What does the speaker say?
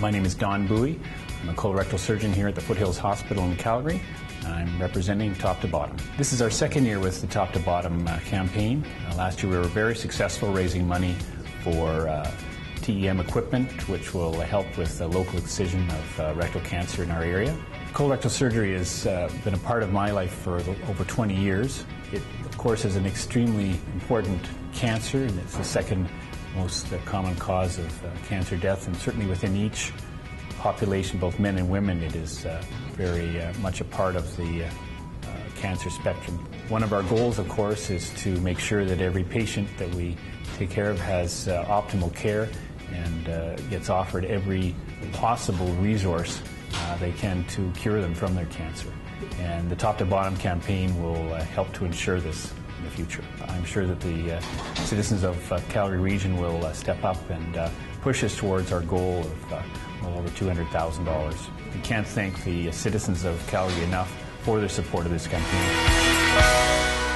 My name is Don Buie. I'm a colorectal surgeon here at the Foothills Hospital in Calgary. I'm representing Top to Bottom. This is our second year with the Top to Bottom uh, campaign. Uh, last year we were very successful raising money for uh, TEM equipment, which will help with the local excision of uh, rectal cancer in our area. Colorectal surgery has uh, been a part of my life for over 20 years. It, of course, is an extremely important cancer, and it's the second most uh, common cause of uh, cancer death, and certainly within each population, both men and women, it is uh, very uh, much a part of the uh, cancer spectrum. One of our goals, of course, is to make sure that every patient that we take care of has optimal care and gets offered every possible resource they can to cure them from their cancer. And the Top to Bottom campaign will help to ensure this in the future. I'm sure that the uh, citizens of uh, Calgary region will uh, step up and push us towards our goal of well over $200,000. We can't thank the citizens of Calgary enough for their support of this campaign.